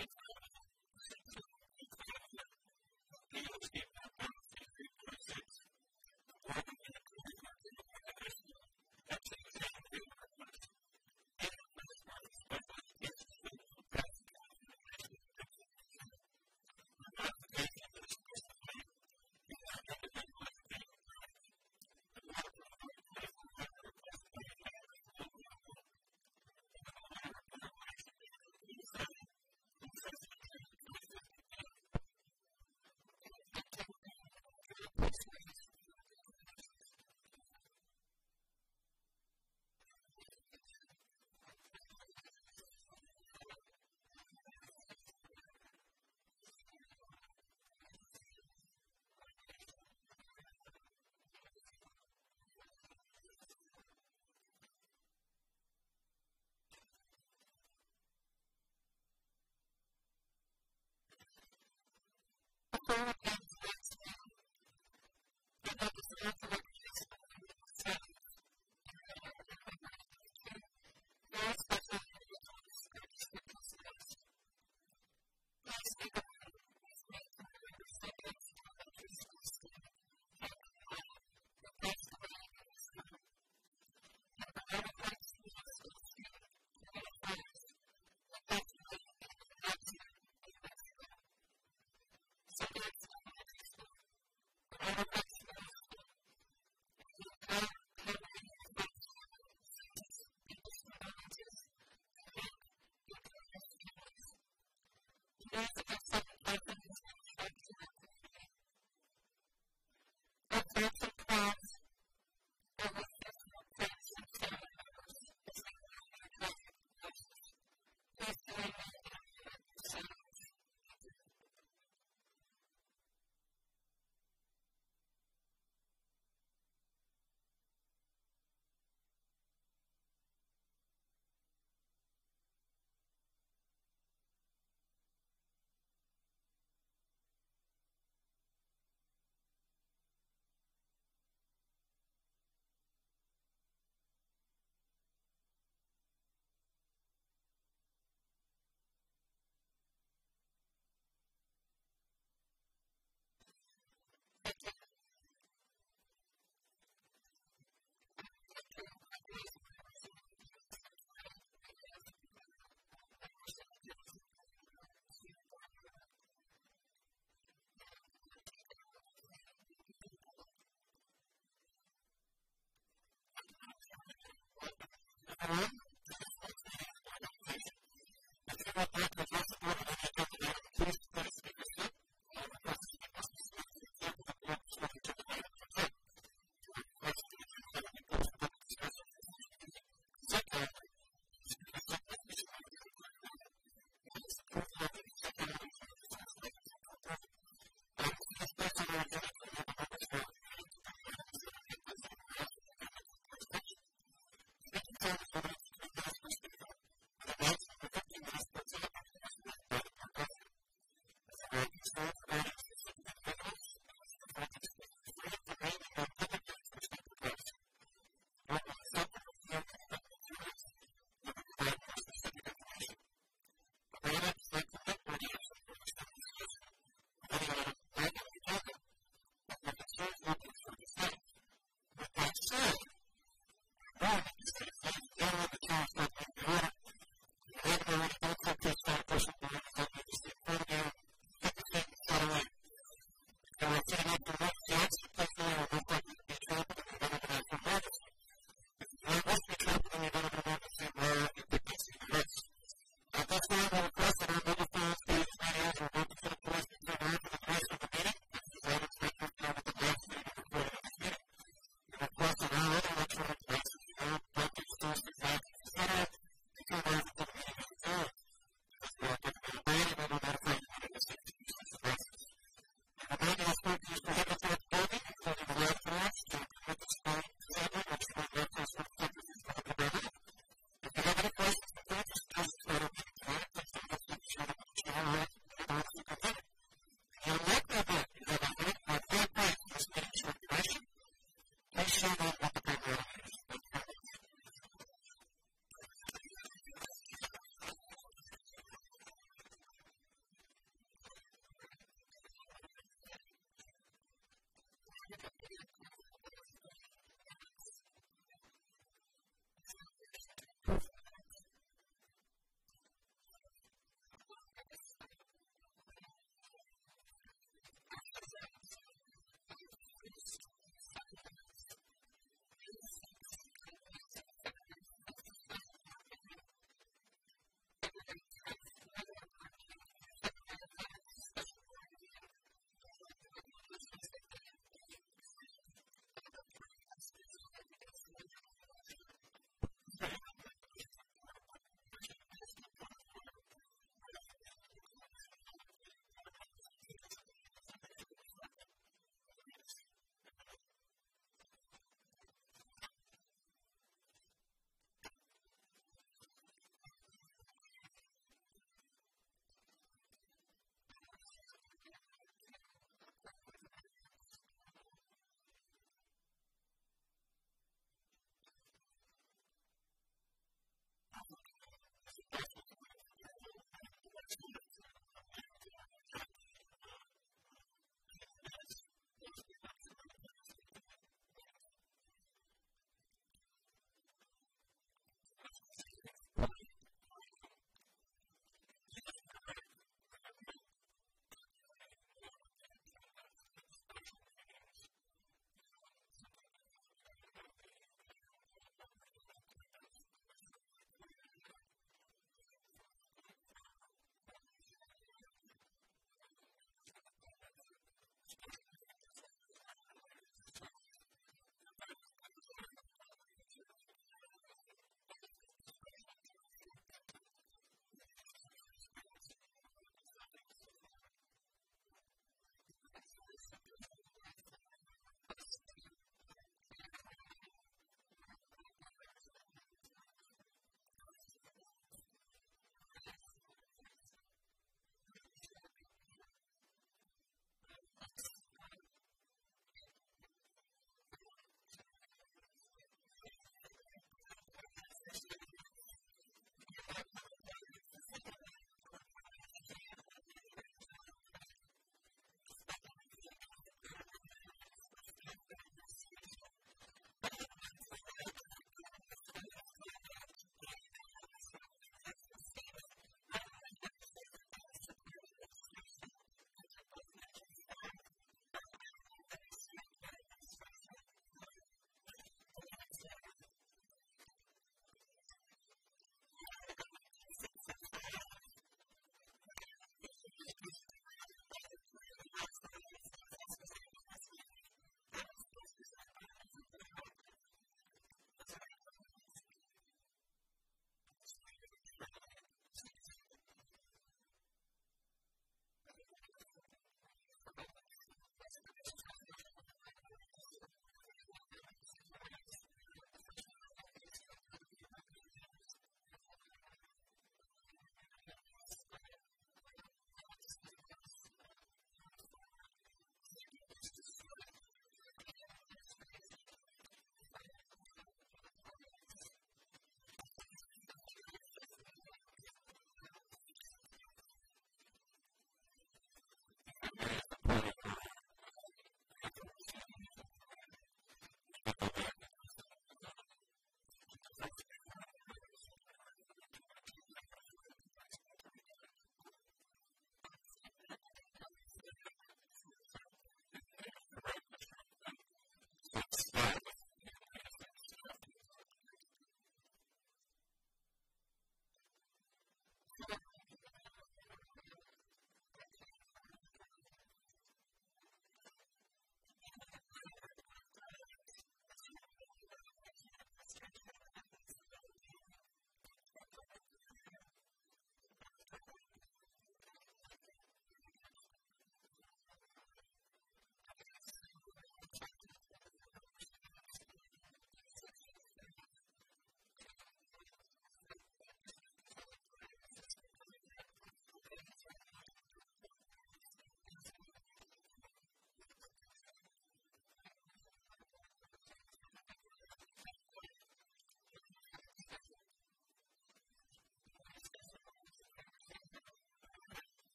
え?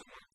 someone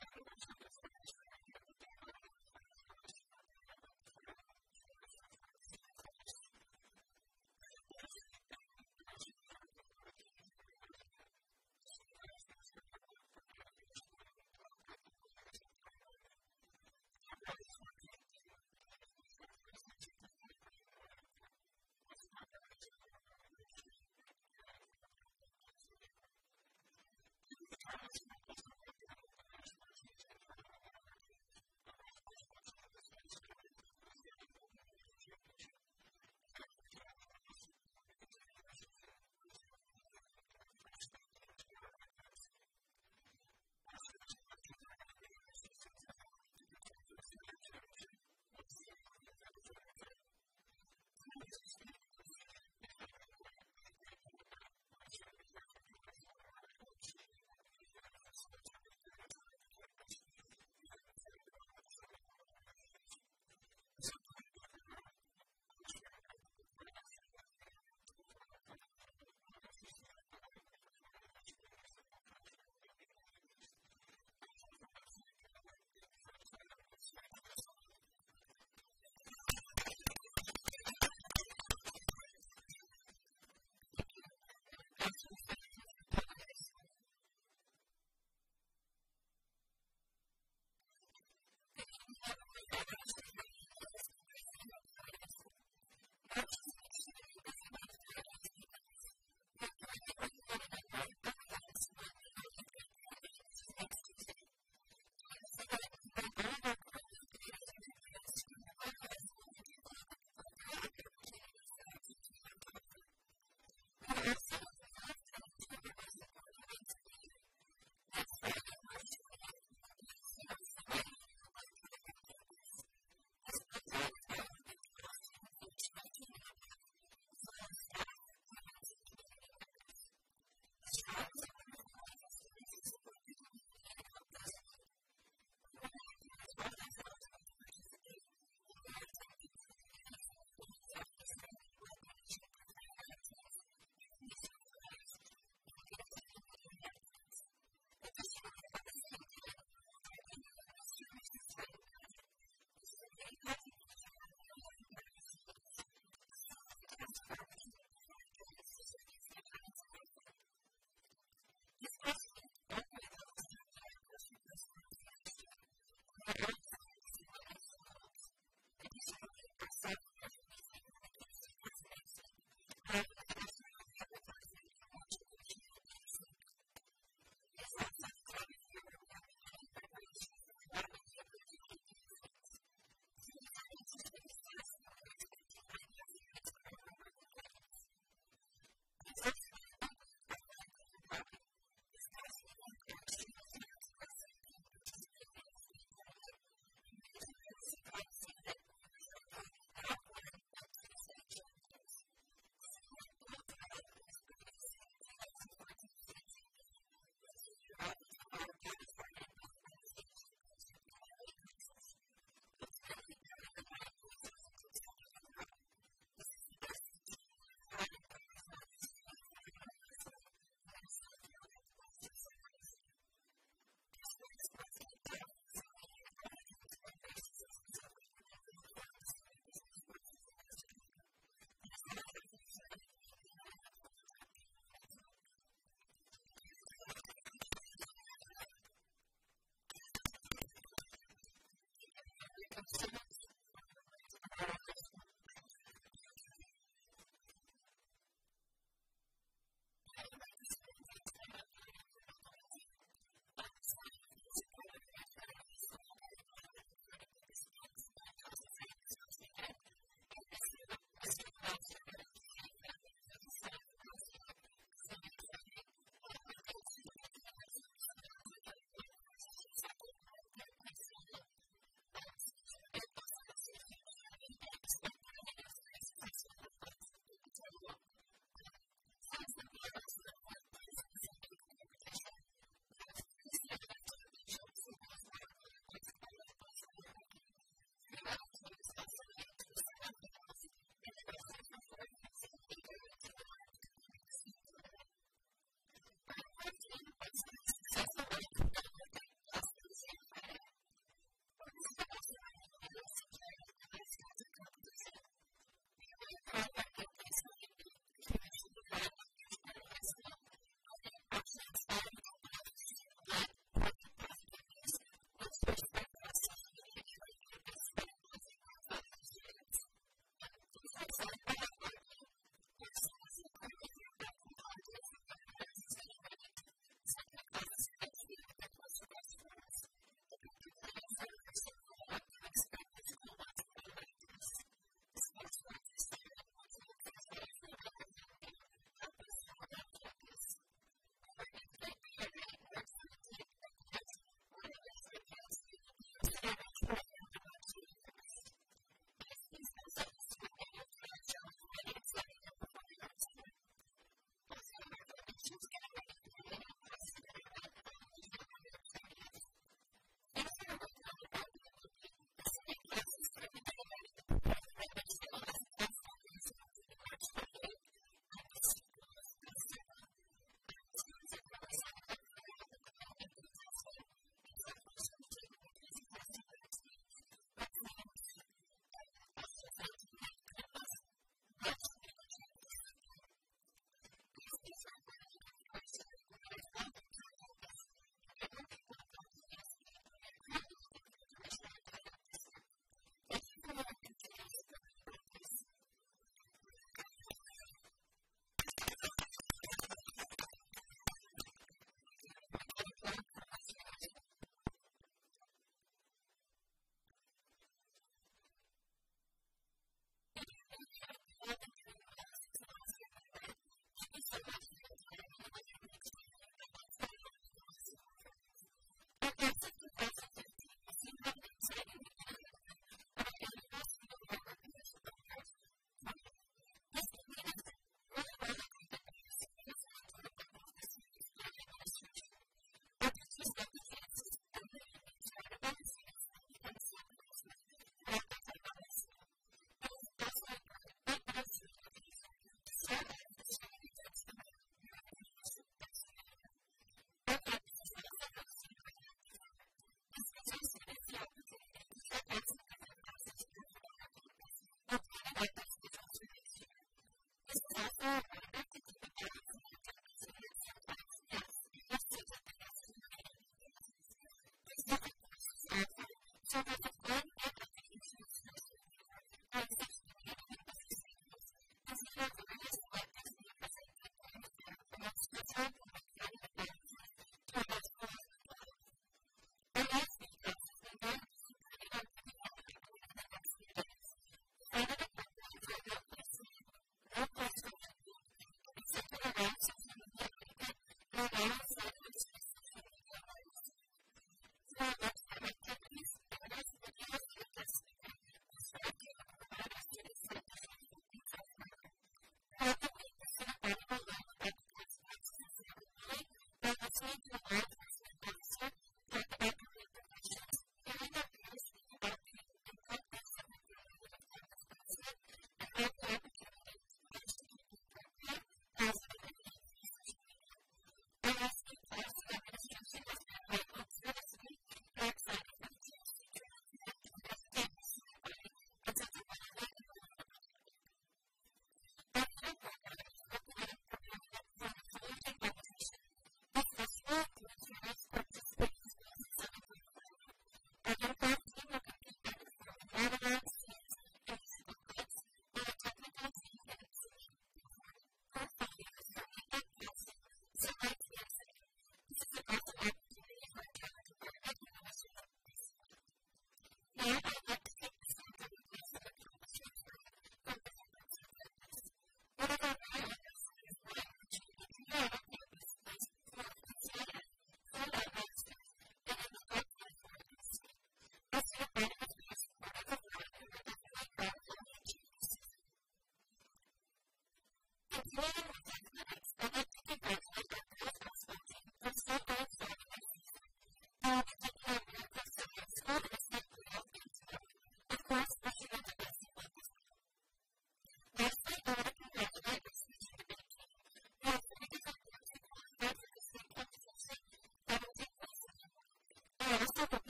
absolutely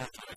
Father.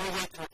Go wait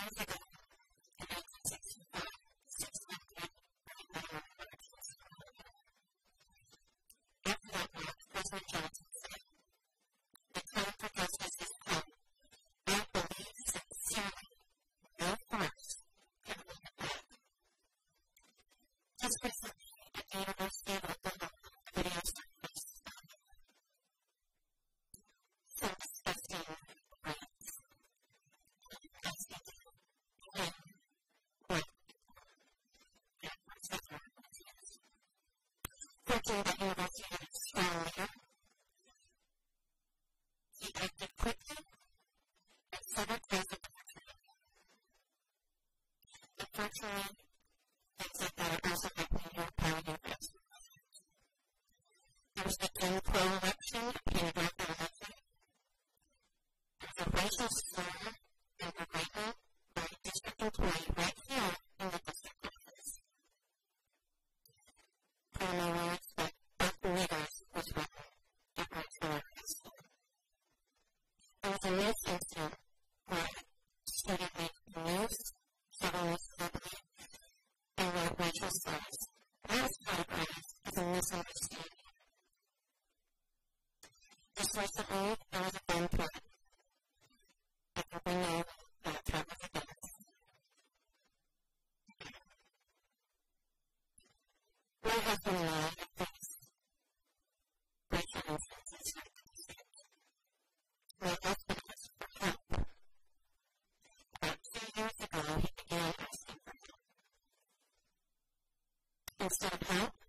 working Unfortunately, central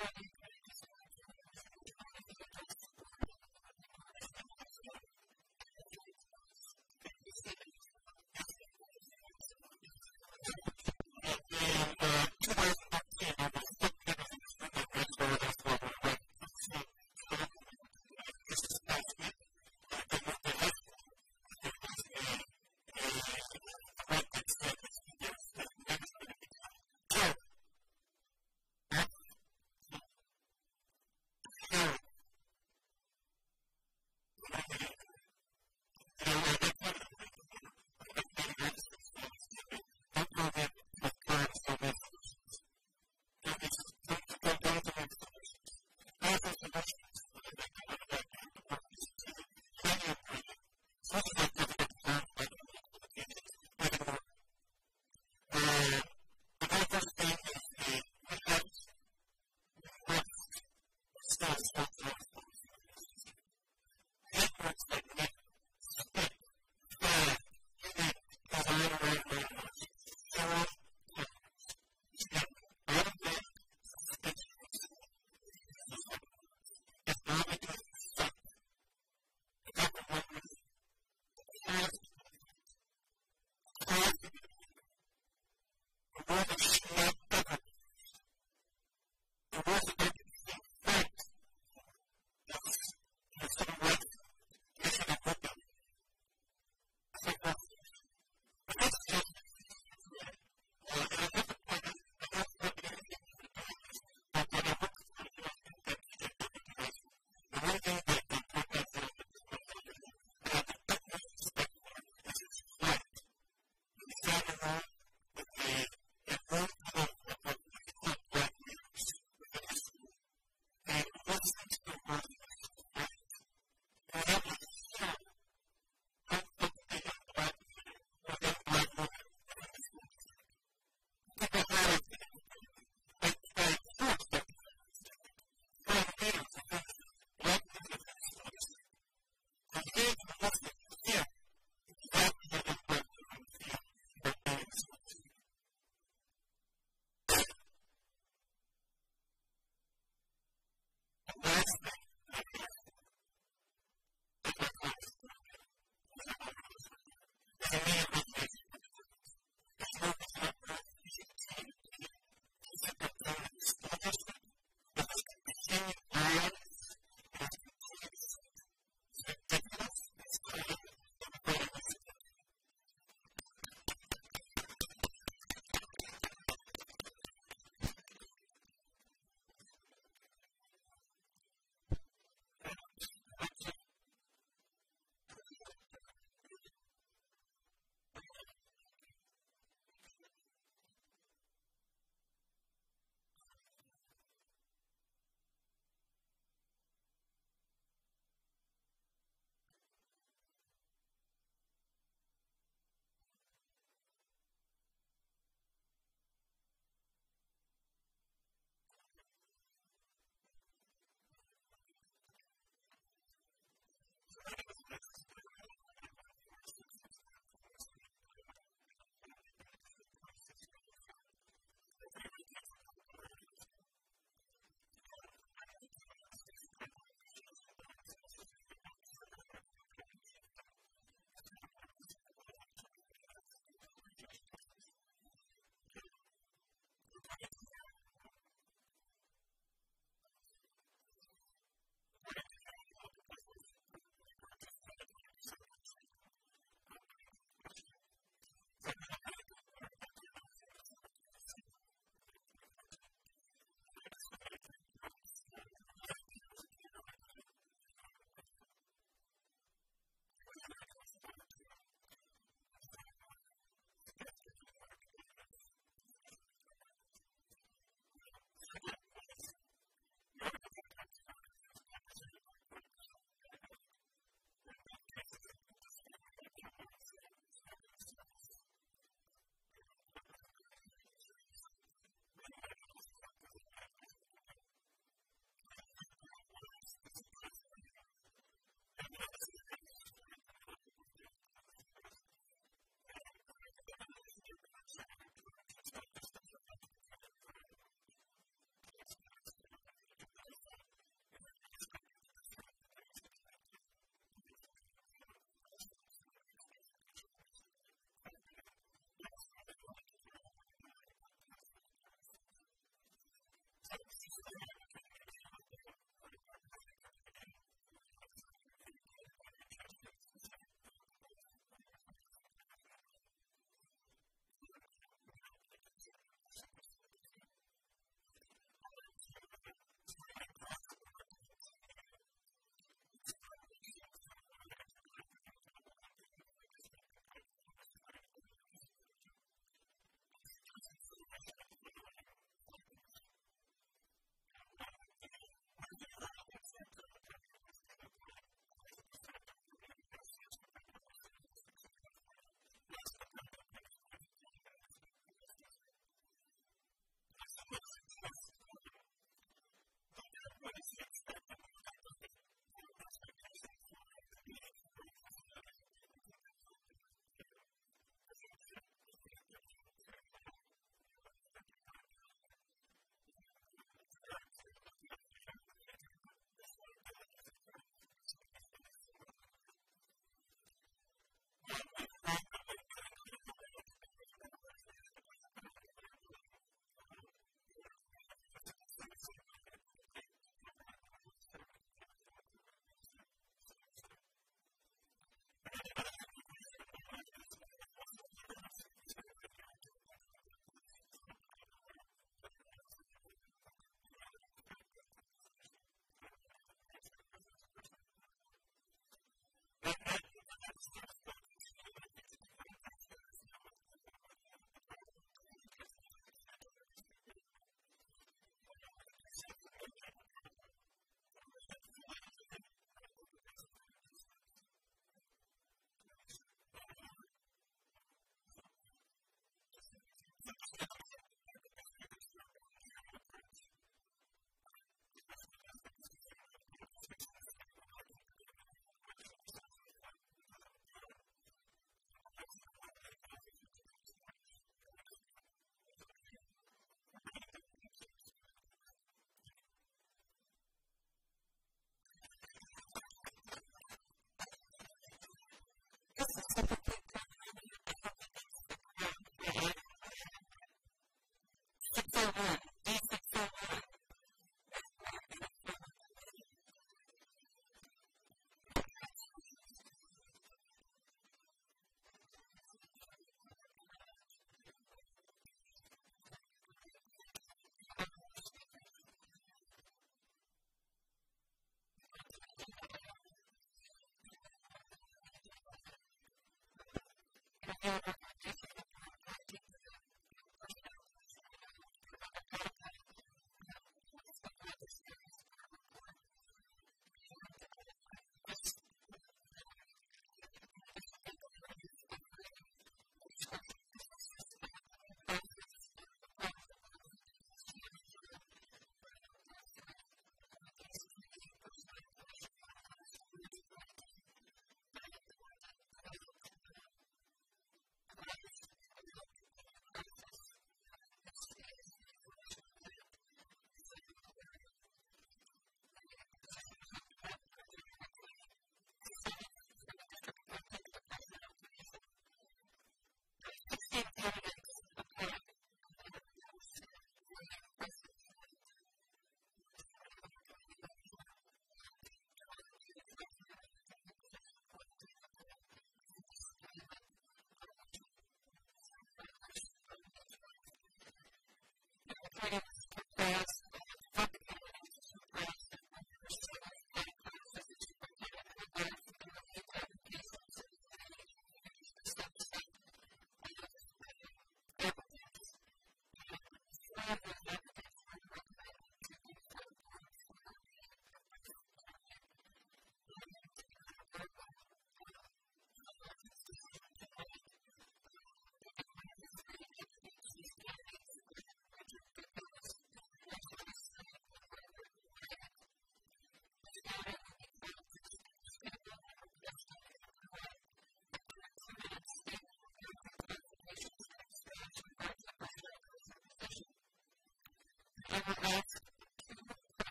that he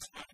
you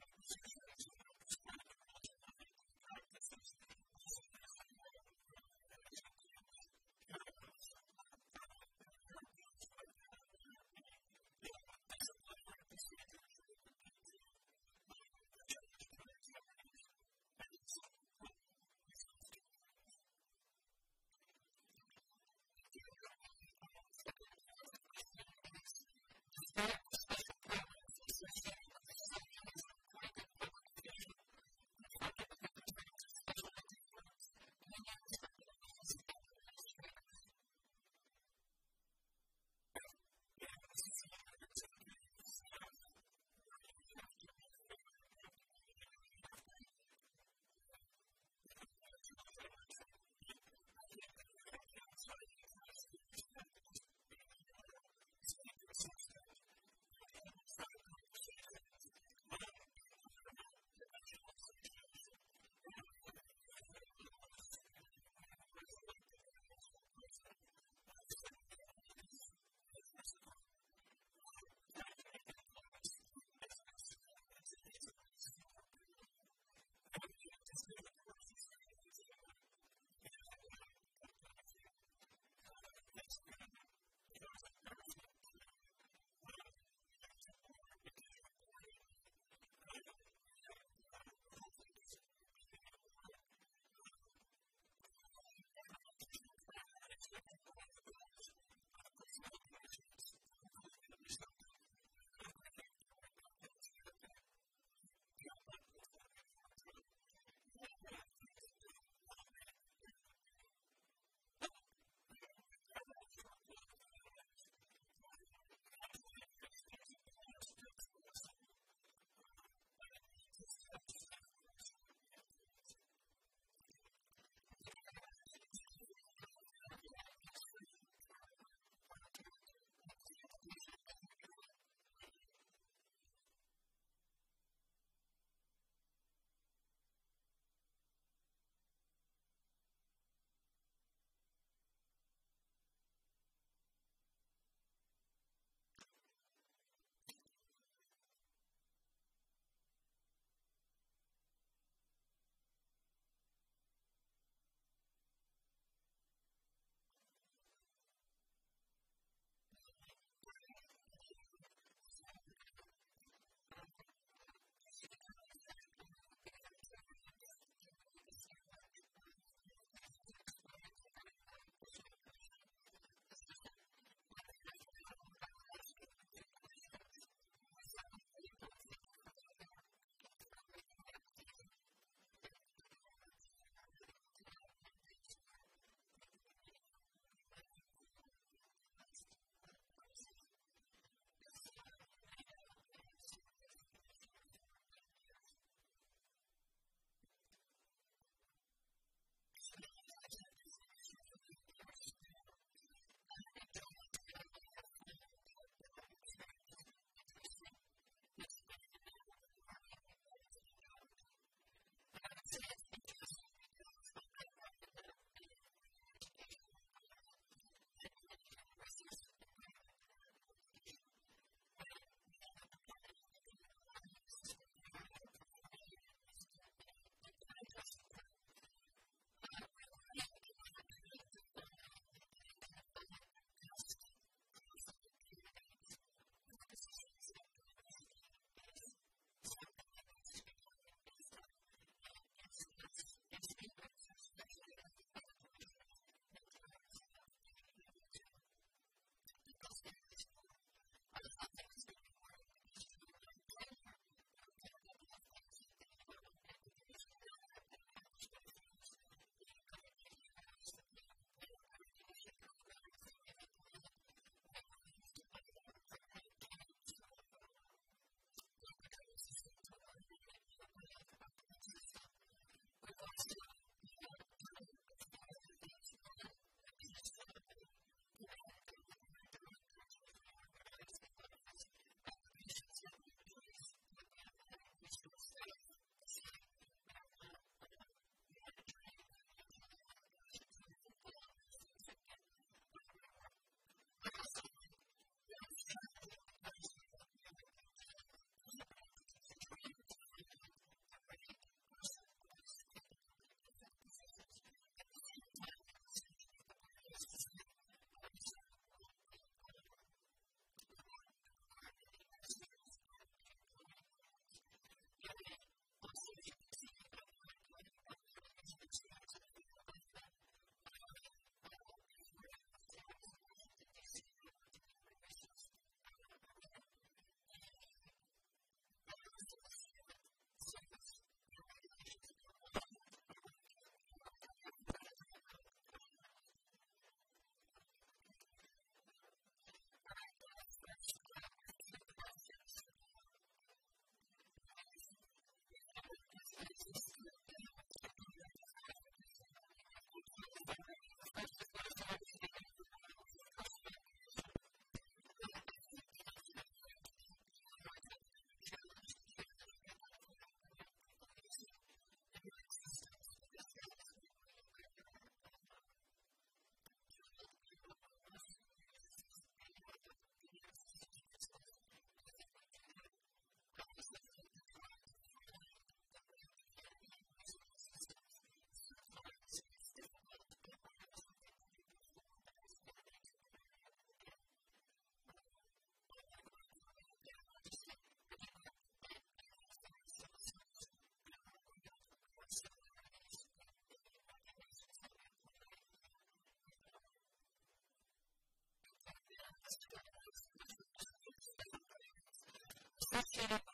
私が